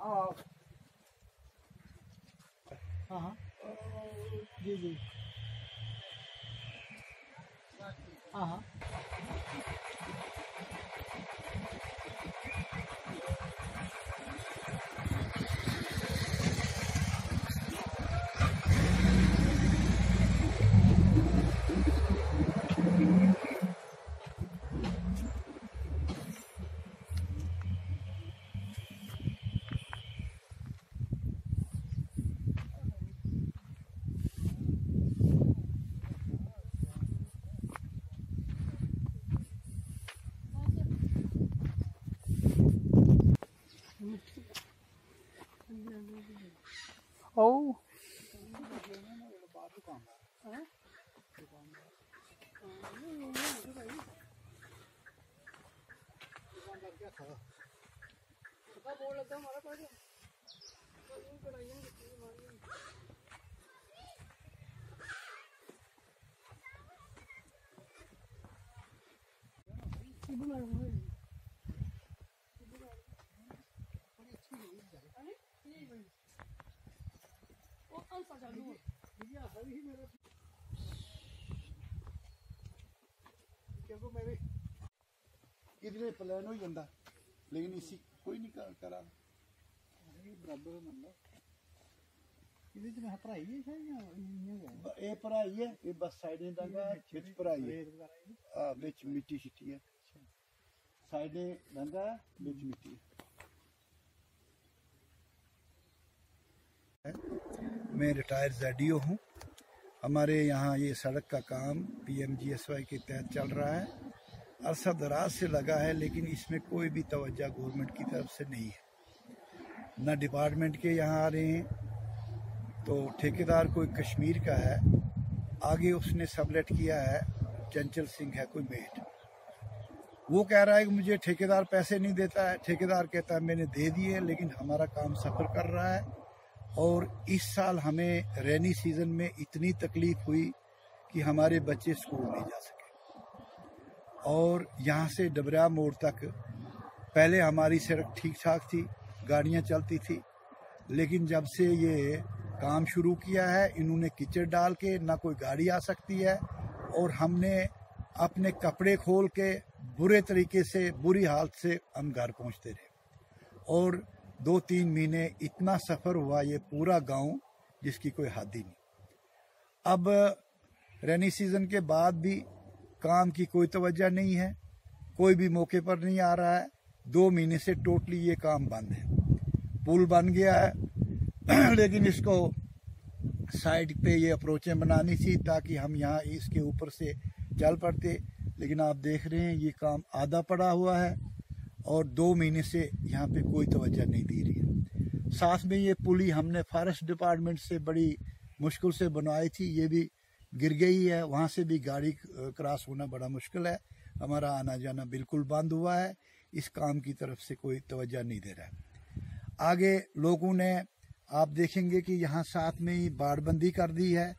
हाँ। हाँ हाँ। जी जी। हाँ हाँ। Oh. क्योंकि मेरे इधरे प्लान हो जाता लेकिन इसी कोई नहीं कर करा बराबर मतलब ਇਹਦੇ ਚ ਮੈਂ ਭਰਾਈ ਹੈ ਸ਼ਾਇਦ ਜਾਂ ਇੰਨੇ ਹੈ ब- ਇਹ ਭਰਾਈ ਹੈ ਇਹ ਬਸ ਸਾਈਡਾਂ ਡਾਂਗਾ ਵਿੱਚ ਭਰਾਈ ਹੈ ਰੇਤ ਵਗੈਰਾ ਇਹ ਆ ਵਿੱਚ ਮਿੱਟੀ ਛਿੱਟੀ ਹੈ ਸਾਈਡਾਂ ਡਾਂਗਾ ਵਿੱਚ मिट्टी है मैं रिटायर जेडीओ हूँ हमारे यहाँ ये सड़क का काम पीएमजीएसवाई के तहत चल रहा है। अरसा दराज से लगा है, लेकिन इसमें कोई भी तवज्जो गवर्नमेंट की तरफ़ से नहीं है। ना डिपार्टमेंट के यहाँ आ रहे हैं तो ठेकेदार कोई कश्मीर का है, आगे उसने सबलेट किया है, चंचल सिंह है कोई मेट। वो कह रहा है कि मुझे ठेकेदार पैसे नहीं देता है। ठेकेदार कहता है, मैंने दे दिए, लेकिन हमारा काम सफ़र कर रहा है। और इस साल हमें रेनी सीज़न में इतनी तकलीफ़ हुई कि हमारे बच्चे स्कूल नहीं जा सके। और यहाँ से डबरा मोड़ तक पहले हमारी सड़क ठीक ठाक थी, गाड़ियाँ चलती थी, लेकिन जब से ये काम शुरू किया है, इन्होंने कीचड़ डाल के ना कोई गाड़ी आ सकती है और हमने अपने कपड़े खोल के बुरे तरीके से, बुरी हालत से हम घर पहुँचते रहे। और दो तीन महीने इतना सफ़र हुआ ये पूरा गाँव जिसकी कोई हद नहीं। अब, रेनी सीज़न के बाद भी काम की कोई तवज्जो नहीं है, कोई भी मौके पर नहीं आ रहा है। दो महीने से टोटली ये काम बंद है। पुल बन गया है, लेकिन इसको साइड पे ये अप्रोचें बनानी थी ताकि हम यहाँ इसके ऊपर से चल पड़ते। लेकिन आप देख रहे हैं, ये काम आधा पड़ा हुआ है। और दो महीने से यहाँ पे कोई तवज्जो नहीं दे रही है। साथ में ये पुली हमने फॉरेस्ट डिपार्टमेंट से बड़ी मुश्किल से बनवाई थी। ये भी गिर गई है। वहाँ से भी गाड़ी क्रॉस होना बड़ा मुश्किल है। हमारा आना जाना बिल्कुल बंद हुआ है। इस काम की तरफ़ से कोई तवज्जो नहीं दे रहा है। आगे लोगों ने, आप देखेंगे कि यहाँ साथ में ही बाड़बंदी कर दी है।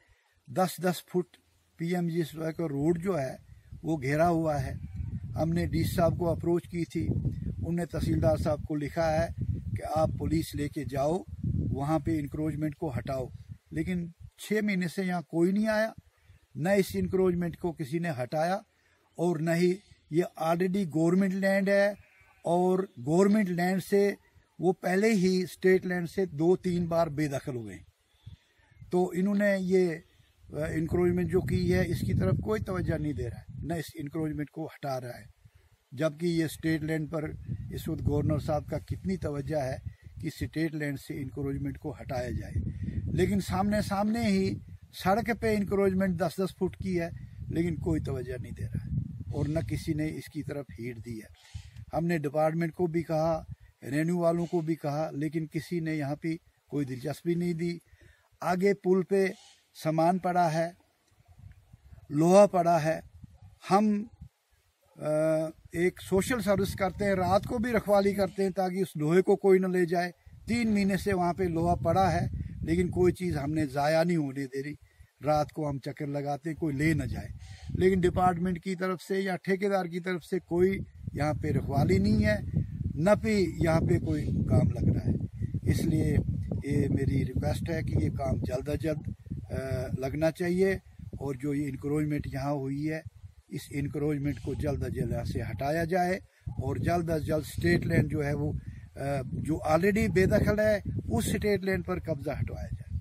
दस दस फुट पीएमजी का रोड जो है, वो घेरा हुआ है। हमने डी साहब को अप्रोच की थी। उनने तहसीलदार साहब को लिखा है कि आप पुलिस लेके जाओ, वहाँ पे इंक्रोचमेंट को हटाओ। लेकिन छः महीने से यहाँ कोई नहीं आया, न इस इंक्रोचमेंट को किसी ने हटाया और न ही ये ऑलरेडी गवर्नमेंट लैंड है और गवर्नमेंट लैंड से वो पहले ही स्टेट लैंड से दो तीन बार बेदखल हुए तो इन्होंने ये इंक्रोचमेंट जो की है, इसकी तरफ़ कोई तवज्जो नहीं दे रहा है। न इस इंक्रोचमेंट को हटा रहा है। जबकि ये स्टेट लैंड पर इस वक्त गवर्नर साहब का कितनी तवज्जो है कि स्टेट लैंड से इंक्रोचमेंट को हटाया जाए। लेकिन सामने सामने ही सड़क पे इंक्रोचमेंट दस दस फुट की है, लेकिन कोई तवज्जो नहीं दे रहा है और न किसी ने इसकी तरफ़ हीट दी है। हमने डिपार्टमेंट को भी कहा रेन्यू वालों को भी कहा, लेकिन किसी ने यहाँ पे कोई दिलचस्पी नहीं दी। आगे पुल पे सामान पड़ा है, लोहा पड़ा है हम एक सोशल सर्विस करते हैं, रात को भी रखवाली करते हैं ताकि उस लोहे को कोई न ले जाए। तीन महीने से वहाँ पे लोहा पड़ा है, लेकिन कोई चीज़ हमने ज़ाया नहीं होने दे रही रात को हम चक्कर लगाते कोई ले न जाए। लेकिन डिपार्टमेंट की तरफ़ से या ठेकेदार की तरफ़ से कोई यहाँ पे रखवाली नहीं है, न भी यहाँ पे कोई काम लग रहा है। इसलिए ये मेरी रिक्वेस्ट है कि ये काम जल्द अज जल्द लगना चाहिए और जो ये इंक्रोचमेंट यहाँ हुई है इस इंक्रोचमेंट को जल्द अज जल्द से हटाया जाए और जल्द अज जल्द स्टेट लैंड जो है वो जो ऑलरेडी बेदखल है, उस स्टेट लैंड पर कब्जा हटवाया जाए।